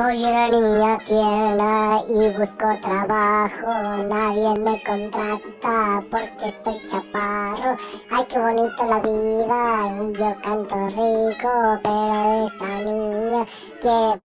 Soy una niña tierna y busco trabajo. Nadie me contrata porque estoy chaparro. Ay, qué bonita la vida y yo canto rico, pero esta niña quiere